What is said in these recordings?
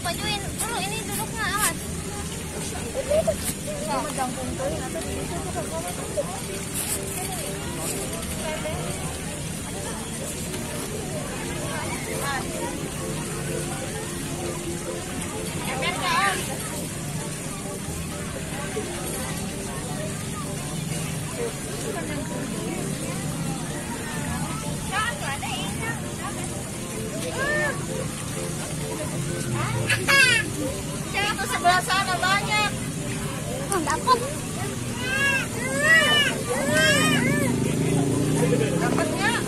majuin dulu ini duduknya awas Jangan tuh sebelah sana banyak. Dapat. Dapat nggak?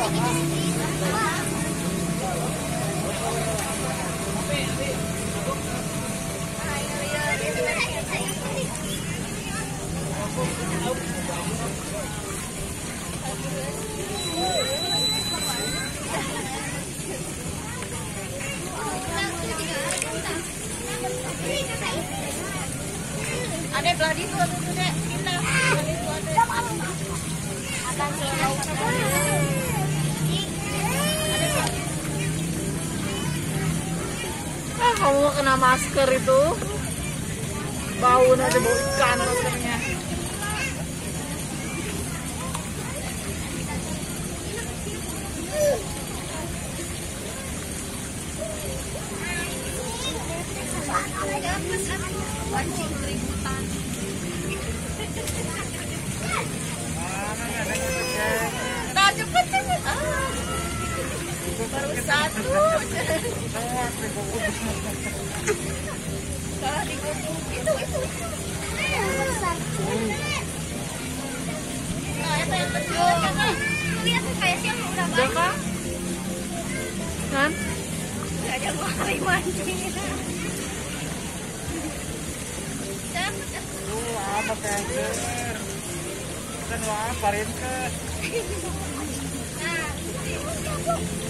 Ada belah di tuh tuh. Ah, kamu kena masker itu. Bau nanti bau ikan maskernya. Pancing keributan. Kalau diguguk itu itu. Nah, itu yang kecil. Lihat tuh kayak siang udah Udah banyak. kak? Kan? Gak ada mari mancing. Cepet. Tuh, apa kanker? Kan wah, parin ke. Main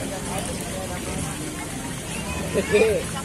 嘿 嘿